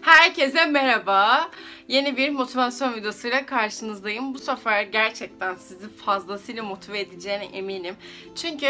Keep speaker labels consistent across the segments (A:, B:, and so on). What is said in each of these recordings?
A: Herkese merhaba. Yeni bir motivasyon videosuyla karşınızdayım. Bu sefer gerçekten sizi fazlasıyla motive edeceğine eminim. Çünkü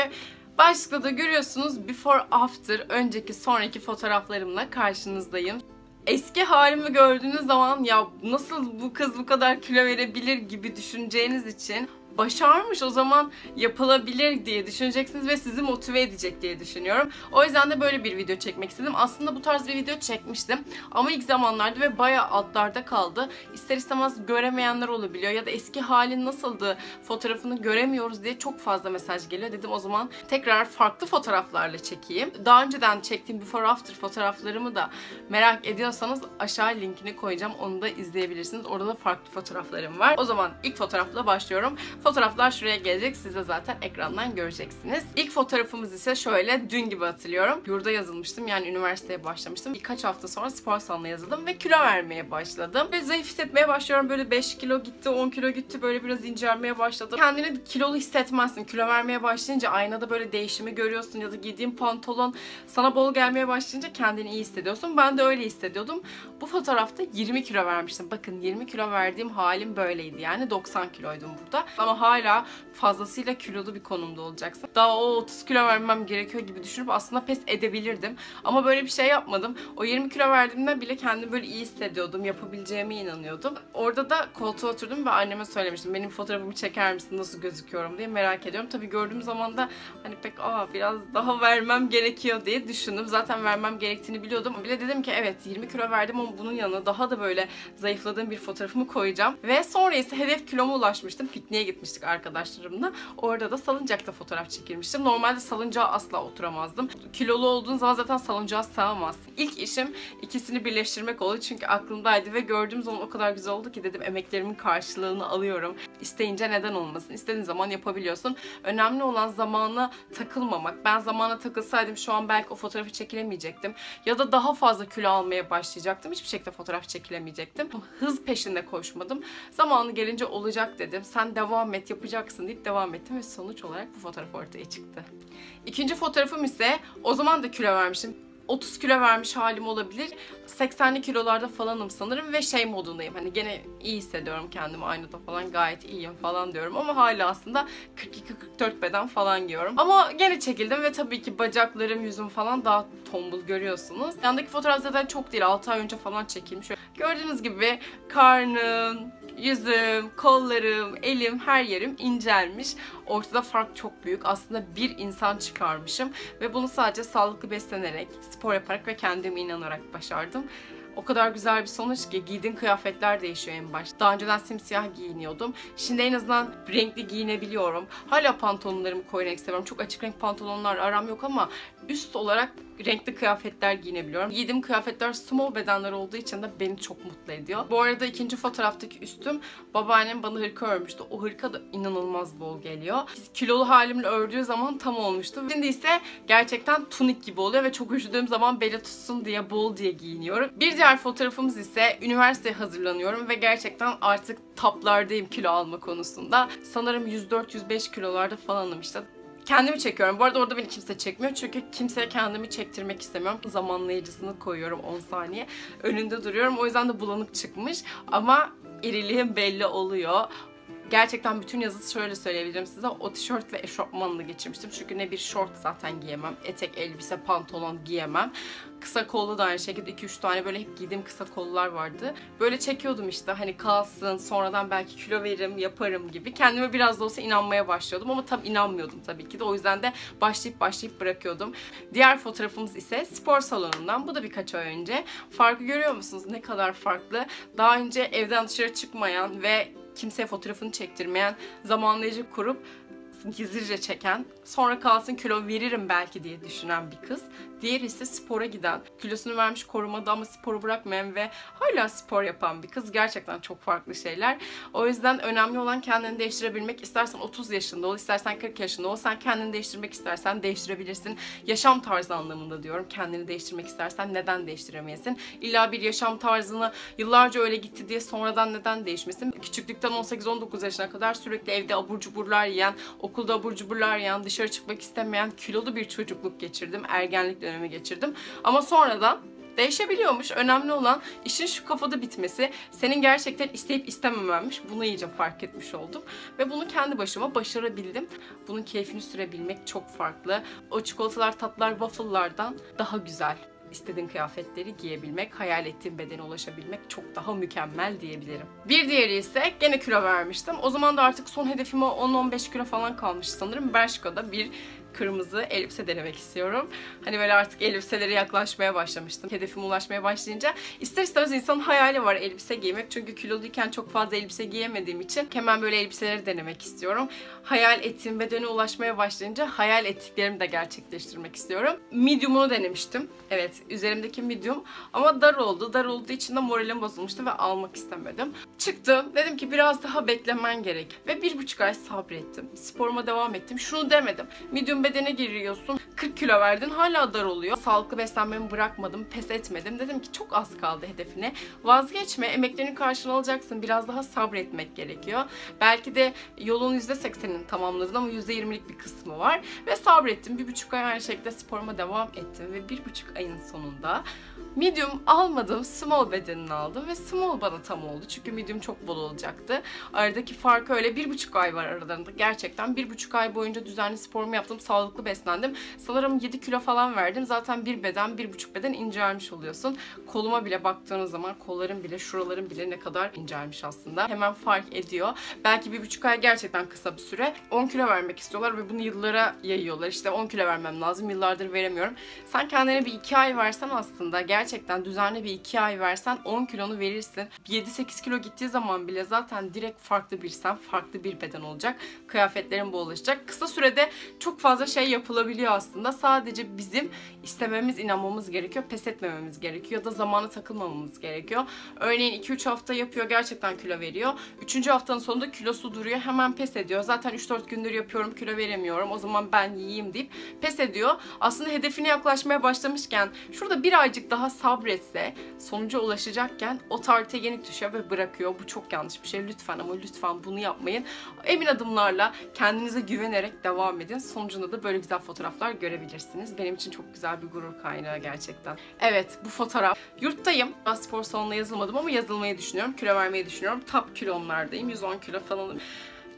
A: başlıkta da görüyorsunuz before after önceki sonraki fotoğraflarımla karşınızdayım. Eski halimi gördüğünüz zaman ya nasıl bu kız bu kadar kilo verebilir gibi düşüneceğiniz için başarmış o zaman yapılabilir diye düşüneceksiniz ve sizi motive edecek diye düşünüyorum. O yüzden de böyle bir video çekmek istedim. Aslında bu tarz bir video çekmiştim ama ilk zamanlarda ve bayağı altlarda kaldı. İster istemez göremeyenler olabiliyor ya da eski halin nasıldı fotoğrafını göremiyoruz diye çok fazla mesaj geliyor. Dedim o zaman tekrar farklı fotoğraflarla çekeyim. Daha önceden çektiğim before after fotoğraflarımı da merak ediyorsanız aşağı linkini koyacağım. Onu da izleyebilirsiniz. Orada da farklı fotoğraflarım var. O zaman ilk fotoğrafla başlıyorum. Fotoğraflar şuraya gelecek. Siz de zaten ekrandan göreceksiniz. İlk fotoğrafımız ise şöyle dün gibi hatırlıyorum. Yurda yazılmıştım. Yani üniversiteye başlamıştım. Birkaç hafta sonra spor salonuna yazıldım ve kilo vermeye başladım. Ve zayıf hissetmeye başlıyorum. Böyle 5 kilo gitti, 10 kilo gitti. Böyle biraz incelmeye başladım. Kendini kilolu hissetmezsin. Kilo vermeye başlayınca aynada böyle değişimi görüyorsun ya da giydiğin pantolon sana bol gelmeye başlayınca kendini iyi hissediyorsun. Ben de öyle hissediyordum. Bu fotoğrafta 20 kilo vermiştim. Bakın 20 kilo verdiğim halim böyleydi. Yani 90 kiloydum burada. Ama hala fazlasıyla kilolu bir konumda olacaksın. Daha o 30 kilo vermem gerekiyor gibi düşünüp aslında pes edebilirdim. Ama böyle bir şey yapmadım. O 20 kilo verdiğimde bile kendimi böyle iyi hissediyordum. Yapabileceğime inanıyordum. Orada da koltuğa oturdum ve anneme söylemiştim. Benim fotoğrafımı çeker misin? Nasıl gözüküyorum diye merak ediyorum. Tabii gördüğüm zaman da hani pek aa biraz daha vermem gerekiyor diye düşündüm. Zaten vermem gerektiğini biliyordum. Bile dedim ki evet 20 kilo verdim ama bunun yanına daha da böyle zayıfladığım bir fotoğrafımı koyacağım. Ve sonra ise hedef kiloma ulaşmıştım. Pikniğe gitmiştik arkadaşlarımla. Orada da salıncakta fotoğraf çekilmiştim. Normalde salıncağa asla oturamazdım. Kilolu olduğun zaman zaten salıncağa sığamazsın. İlk işim ikisini birleştirmek oldu. Çünkü aklımdaydı ve gördüğüm zaman o kadar güzel oldu ki dedim emeklerimin karşılığını alıyorum. İsteyince neden olmasın? İstediğin zaman yapabiliyorsun. Önemli olan zamana takılmamak. Ben zamana takılsaydım şu an belki o fotoğrafı çekilemeyecektim. Ya da daha fazla kilo almaya başlayacaktım. Hiçbir şekilde fotoğraf çekilemeyecektim. Hız peşinde koşmadım. Zamanı gelince olacak dedim. Sen devam et yapacaksın deyip devam ettim ve sonuç olarak bu fotoğraf ortaya çıktı. İkinci fotoğrafım ise o zaman da kilo vermişim. 30 kilo vermiş halim olabilir. 80'li kilolarda falanım sanırım ve şey modundayım. Hani gene iyi hissediyorum kendimi aynada falan gayet iyiyim falan diyorum ama hala aslında 42-44 beden falan giyiyorum. Ama gene çekildim ve tabii ki bacaklarım, yüzüm falan daha tombul görüyorsunuz. Yandaki fotoğraf zaten çok değil 6 ay önce falan çekilmiş. Gördüğünüz gibi karnım, yüzüm, kollarım, elim, her yerim incelmiş. Ortada fark çok büyük. Aslında bir insan çıkarmışım ve bunu sadece sağlıklı beslenerek, spor yaparak ve kendime inanarak başardım. O kadar güzel bir sonuç ki giydiğin kıyafetler değişiyor en başta. Daha önceden simsiyah giyiniyordum. Şimdi en azından renkli giyinebiliyorum. Hala pantolonlarımı koyu renk seviyorum. Çok açık renk pantolonlar aram yok ama üst olarak renkli kıyafetler giyinebiliyorum. Giydiğim kıyafetler small bedenler olduğu için de beni çok mutlu ediyor. Bu arada ikinci fotoğraftaki üstüm babaannem bana hırka örmüştü. O hırka da inanılmaz bol geliyor. Kilolu halimle ördüğü zaman tam olmuştu. Şimdi ise gerçekten tunik gibi oluyor ve çok üşüdüğüm zaman beli tutsun diye bol diye giyiniyorum. Bir diğer fotoğrafımız ise üniversiteye hazırlanıyorum ve gerçekten artık taplardayım kilo alma konusunda. Sanırım 104-105 kilolarda falanım işte kendimi çekiyorum. Bu arada orada beni kimse çekmiyor. Çünkü kimseye kendimi çektirmek istemiyorum. Zamanlayıcısını koyuyorum 10 saniye. Önünde duruyorum. O yüzden de bulanık çıkmış. Ama iriliğim belli oluyor. Gerçekten bütün yazı şöyle söyleyebilirim size. O tişört ve eşofmanla geçirmiştim. Çünkü ne bir şort zaten giyemem. Etek, elbise, pantolon giyemem. Kısa kollu da aynı şekilde 2-3 tane böyle hep giydiğim kısa kollar vardı. Böyle çekiyordum işte hani kalsın sonradan belki kilo veririm yaparım gibi. Kendime biraz da olsa inanmaya başlıyordum ama tam inanmıyordum tabii ki de. O yüzden de başlayıp başlayıp bırakıyordum. Diğer fotoğrafımız ise spor salonundan. Bu da birkaç ay önce. Farkı görüyor musunuz? Ne kadar farklı. Daha önce evden dışarı çıkmayan ve kimseye fotoğrafını çektirmeyen zamanlayıcı kurup gizlice çeken, sonra kalsın kilo veririm belki diye düşünen bir kız. Diğeri ise spora giden, kilosunu vermiş korumada ama sporu bırakmayan ve hala spor yapan bir kız. Gerçekten çok farklı şeyler. O yüzden önemli olan kendini değiştirebilmek. İstersen 30 yaşında ol, istersen 40 yaşında ol. Sen kendini değiştirmek istersen değiştirebilirsin. Yaşam tarzı anlamında diyorum. Kendini değiştirmek istersen neden değiştiremeyesin? İlla bir yaşam tarzını yıllarca öyle gitti diye sonradan neden değişmesin? Küçüklükten 18-19 yaşına kadar sürekli evde abur cuburlar yiyen, okulda abur cuburlar yiyen, dışarı çıkmak istemeyen kilolu bir çocukluk geçirdim. Ergenlik dönemi geçirdim. Ama sonradan Değişebiliyormuş. Önemli olan işin şu kafada bitmesi. Senin gerçekten isteyip istememenmiş. Bunu iyice fark etmiş oldum. Ve bunu kendi başıma başarabildim. Bunun keyfini sürebilmek çok farklı. O çikolatalar, tatlar, waffle'lardan daha güzel istediğin kıyafetleri giyebilmek, hayal ettiğin bedene ulaşabilmek çok daha mükemmel diyebilirim. Bir diğeri ise gene kilo vermiştim. O zaman da artık son hedefime 10-15 kilo falan kalmış sanırım. Bershka'da bir kırmızı elbise denemek istiyorum. Hani böyle artık elbiselere yaklaşmaya başlamıştım. Hedefime ulaşmaya başlayınca ister istemez insanın hayali var elbise giymek. Çünkü kiloluyken çok fazla elbise giyemediğim için hemen böyle elbiseleri denemek istiyorum. Hayal ettiğim bedene ulaşmaya başlayınca hayal ettiklerimi de gerçekleştirmek istiyorum. Medium'unu denemiştim. Evet üzerimdeki medium ama dar oldu. Dar olduğu için de moralim bozulmuştu ve almak istemedim. Çıktım. Dedim ki biraz daha beklemen gerek. Ve bir buçuk ay sabrettim. Sporuma devam ettim. Şunu demedim. Medium bedene giriyorsun. 40 kilo verdin hala dar oluyor. Sağlıklı beslenmemi bırakmadım, pes etmedim. Dedim ki çok az kaldı hedefine. Vazgeçme, emeklerini karşına alacaksın. Biraz daha sabretmek gerekiyor. Belki de yolun %80'ini tamamladın ama %20'lik bir kısmı var. Ve sabrettim. Bir buçuk ay aynı şekilde sporuma devam ettim. Ve bir buçuk ayın sonunda medium almadım, small bedenini aldım ve small bana tam oldu. Çünkü medium çok bol olacaktı. Aradaki fark öyle bir buçuk ay var aralarında. Gerçekten bir buçuk ay boyunca düzenli sporumu yaptım, sağlıklı beslendim. Sanırım 7 kilo falan verdim. Zaten bir beden, bir buçuk beden incelmiş oluyorsun. Koluma bile baktığınız zaman kollarım bile, şuralarım bile ne kadar incelmiş aslında. Hemen fark ediyor. Belki bir buçuk ay gerçekten kısa bir süre. 10 kilo vermek istiyorlar ve bunu yıllara yayıyorlar. İşte 10 kilo vermem lazım, yıllardır veremiyorum. Sen kendine bir 2 ay versen aslında gerçekten düzenli bir 2 ay versen 10 kilonu verirsin. 7-8 kilo gittiği zaman bile zaten direkt farklı bir sen, farklı bir beden olacak. Kıyafetlerin bollaşacak. Kısa sürede çok fazla şey yapılabiliyor aslında. Sadece bizim istememiz, inanmamız gerekiyor. Pes etmememiz gerekiyor ya da zamana takılmamamız gerekiyor. Örneğin 2-3 hafta yapıyor, gerçekten kilo veriyor. 3. haftanın sonunda kilosu duruyor, hemen pes ediyor. Zaten 3-4 gündür yapıyorum, kilo veremiyorum. O zaman ben yiyeyim deyip pes ediyor. Aslında hedefine yaklaşmaya başlamışken şurada bir aycık daha sabretse sonuca ulaşacakken o tarihte yenik düşüyor ve bırakıyor. Bu çok yanlış bir şey. Lütfen ama lütfen bunu yapmayın. Emin adımlarla kendinize güvenerek devam edin. Sonucunda da böyle güzel fotoğraflar görebilirsiniz. Benim için çok güzel bir gurur kaynağı gerçekten. Evet bu fotoğraf. Yurttayım. Spor salonuna yazılmadım ama yazılmayı düşünüyorum. Kilo vermeyi düşünüyorum. Top kilomlardayım. 110 kilo falanım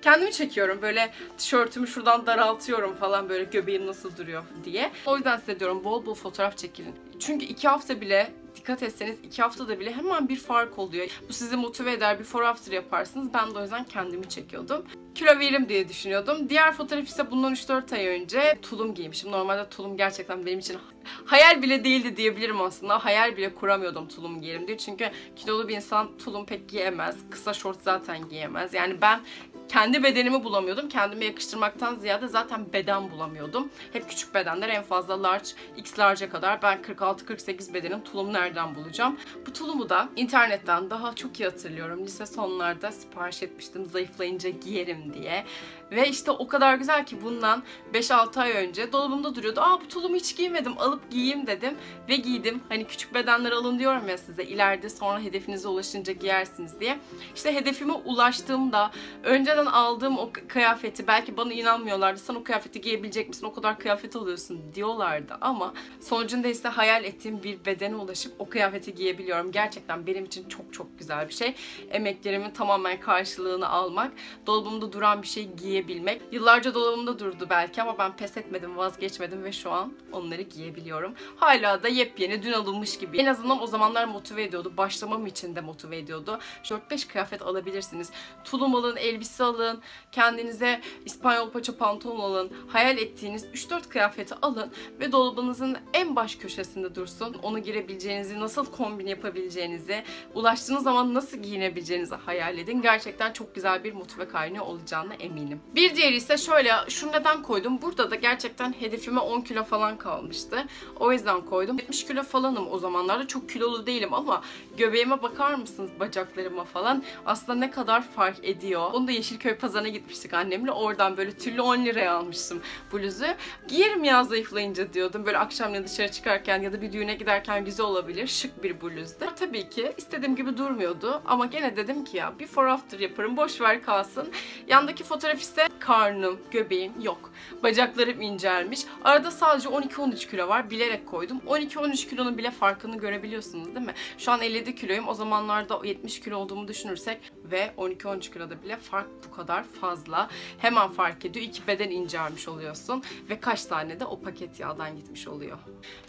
A: kendimi çekiyorum. Böyle tişörtümü şuradan daraltıyorum falan böyle göbeğim nasıl duruyor diye. O yüzden size diyorum bol bol fotoğraf çekilin. Çünkü iki hafta bile dikkat etseniz iki haftada bile hemen bir fark oluyor. Bu sizi motive eder, before after yaparsınız. Ben de o yüzden kendimi çekiyordum. Kilo veririm diye düşünüyordum. Diğer fotoğraf ise bundan 3-4 ay önce tulum giymişim. Normalde tulum gerçekten benim için hayal bile değildi diyebilirim aslında. Hayal bile kuramıyordum tulum giyerim diye. Çünkü kilolu bir insan tulum pek giyemez. Kısa şort zaten giyemez. Yani ben kendi bedenimi bulamıyordum. Kendime yakıştırmaktan ziyade zaten beden bulamıyordum. Hep küçük bedenler en fazla large, x large'a kadar. Ben 46-48 bedenim. Tulum nereden bulacağım? Bu tulumu da internetten daha çok iyi hatırlıyorum. Lise sonlarda sipariş etmiştim zayıflayınca giyerim diye. Ve işte o kadar güzel ki bundan 5-6 ay önce dolabımda duruyordu. Aa bu tulumu hiç giymedim alıp giyeyim dedim. Ve giydim. Hani küçük bedenler alın diyorum ya size. ileride sonra hedefinize ulaşınca giyersiniz diye. İşte hedefime ulaştığımda önceden aldığım o kıyafeti belki bana inanmıyorlardı. Sen o kıyafeti giyebilecek misin? O kadar kıyafet alıyorsun diyorlardı. Ama sonucunda ise hayal ettiğim bir bedene ulaşıp o kıyafeti giyebiliyorum. Gerçekten benim için çok çok güzel bir şey. Emeklerimin tamamen karşılığını almak. Dolabımda duran bir şey giyebilmek giyebilmek. Yıllarca dolabımda durdu belki ama ben pes etmedim, vazgeçmedim ve şu an onları giyebiliyorum. Hala da yepyeni, dün alınmış gibi. En azından o zamanlar motive ediyordu. Başlamam için de motive ediyordu. 4-5 kıyafet alabilirsiniz. Tulum alın, elbise alın, kendinize İspanyol paça pantolon alın. Hayal ettiğiniz 3-4 kıyafeti alın ve dolabınızın en baş köşesinde dursun. Onu girebileceğinizi, nasıl kombin yapabileceğinizi, ulaştığınız zaman nasıl giyinebileceğinizi hayal edin. Gerçekten çok güzel bir motive kaynağı olacağına eminim. Bir diğeri ise şöyle, şu neden koydum? Burada da gerçekten hedefime 10 kilo falan kalmıştı. O yüzden koydum. 70 kilo falanım o zamanlarda. Çok kilolu değilim ama göbeğime bakar mısınız bacaklarıma falan? Aslında ne kadar fark ediyor. Onu da yeşil Yeşilköy pazarına gitmiştik annemle. Oradan böyle tüllü 10 liraya almıştım bluzu. Giyerim ya zayıflayınca diyordum. Böyle akşamleyin dışarı çıkarken ya da bir düğüne giderken güzel olabilir. Şık bir bluzdu. Tabii ki istediğim gibi durmuyordu. Ama gene dedim ki ya before after yaparım. Boş ver kalsın. Yandaki fotoğraf ise karnım, göbeğim yok. Bacaklarım incelmiş. Arada sadece 12-13 kilo var. Bilerek koydum. 12-13 kilonun bile farkını görebiliyorsunuz değil mi? Şu an 57 kiloyum. O zamanlarda 70 kilo olduğumu düşünürsek ve 12-13 kiloda bile fark bu kadar fazla. Hemen fark ediyor. İki beden incelmiş oluyorsun ve kaç tane de o paket yağdan gitmiş oluyor.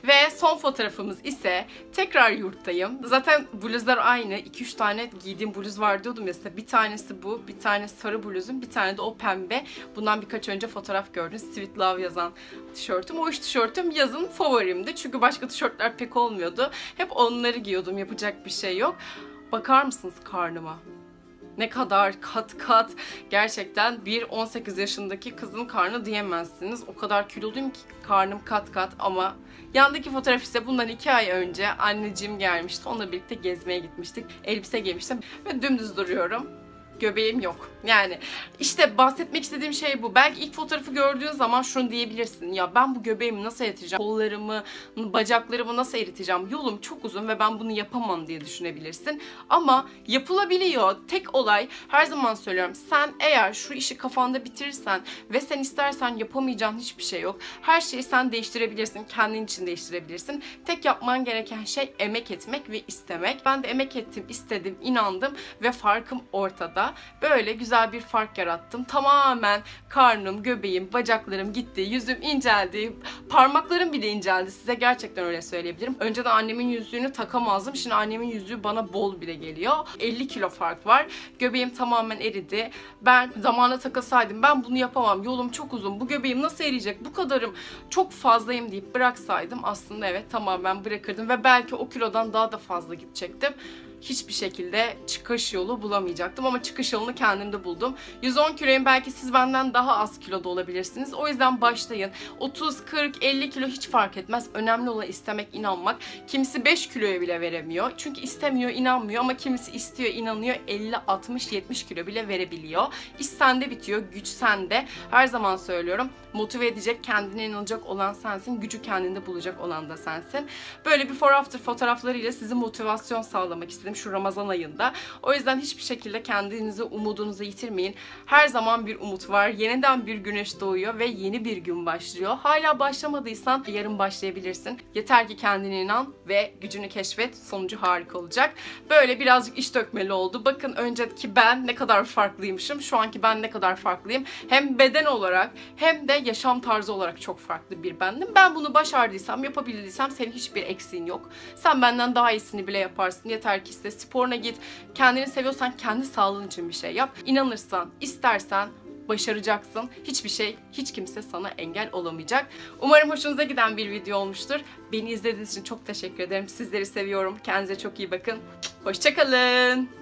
A: Ve son fotoğrafımız ise tekrar yurttayım. Zaten bluzlar aynı. 2-3 tane giydiğim bluz var diyordum mesela. Bir tanesi bu, bir tane sarı bluzum, bir tane de o pembe. Bundan birkaç önce fotoğraf gördünüz. Sweet Love yazan tişörtüm. O üç tişörtüm yazın favorimdi. Çünkü başka tişörtler pek olmuyordu. Hep onları giyiyordum. Yapacak bir şey yok. Bakar mısınız karnıma? Ne kadar kat kat gerçekten bir 18 yaşındaki kızın karnı diyemezsiniz. O kadar kiloluyum ki karnım kat kat ama yandaki fotoğraf ise bundan 2 ay önce anneciğim gelmişti. Onunla birlikte gezmeye gitmiştik. Elbise giymiştim ve dümdüz duruyorum göbeğim yok. Yani işte bahsetmek istediğim şey bu. Belki ilk fotoğrafı gördüğün zaman şunu diyebilirsin. Ya ben bu göbeğimi nasıl eriteceğim? Kollarımı, bacaklarımı nasıl eriteceğim? Yolum çok uzun ve ben bunu yapamam diye düşünebilirsin. Ama yapılabiliyor. Tek olay her zaman söylüyorum. Sen eğer şu işi kafanda bitirirsen ve sen istersen yapamayacağın hiçbir şey yok. Her şeyi sen değiştirebilirsin. Kendin için değiştirebilirsin. Tek yapman gereken şey emek etmek ve istemek. Ben de emek ettim, istedim, inandım ve farkım ortada. Böyle güzel bir fark yarattım. Tamamen karnım, göbeğim, bacaklarım gitti, yüzüm inceldi, parmaklarım bile inceldi. Size gerçekten öyle söyleyebilirim. Önceden annemin yüzüğünü takamazdım. Şimdi annemin yüzüğü bana bol bile geliyor. 50 kilo fark var. Göbeğim tamamen eridi. Ben zamana takasaydım ben bunu yapamam. Yolum çok uzun. Bu göbeğim nasıl eriyecek? Bu kadarım. Çok fazlayım deyip bıraksaydım aslında evet tamamen bırakırdım ve belki o kilodan daha da fazla gidecektim hiçbir şekilde çıkış yolu bulamayacaktım ama çıkış yolunu kendimde buldum. 110 kiloyum belki siz benden daha az kiloda olabilirsiniz. O yüzden başlayın. 30, 40, 50 kilo hiç fark etmez. Önemli olan istemek, inanmak. Kimisi 5 kiloya bile veremiyor. Çünkü istemiyor, inanmıyor ama kimisi istiyor, inanıyor. 50, 60, 70 kilo bile verebiliyor. İş sende bitiyor, güç sende. Her zaman söylüyorum. Motive edecek, kendine inanacak olan sensin. Gücü kendinde bulacak olan da sensin. Böyle before after fotoğraflarıyla size motivasyon sağlamak istedim şu Ramazan ayında. O yüzden hiçbir şekilde kendinizi, umudunuzu yitirmeyin. Her zaman bir umut var. Yeniden bir güneş doğuyor ve yeni bir gün başlıyor. Hala başlamadıysan yarın başlayabilirsin. Yeter ki kendine inan ve gücünü keşfet. Sonucu harika olacak. Böyle birazcık iş dökmeli oldu. Bakın önceki ben ne kadar farklıymışım. Şu anki ben ne kadar farklıyım. Hem beden olarak hem de yaşam tarzı olarak çok farklı bir bendim. Ben bunu başardıysam, yapabildiysem senin hiçbir eksiğin yok. Sen benden daha iyisini bile yaparsın. Yeter ki iste sporuna git. Kendini seviyorsan kendi sağlığın için bir şey yap. İnanırsan, istersen başaracaksın. Hiçbir şey, hiç kimse sana engel olamayacak. Umarım hoşunuza giden bir video olmuştur. Beni izlediğiniz için çok teşekkür ederim. Sizleri seviyorum. Kendinize çok iyi bakın. Hoşçakalın.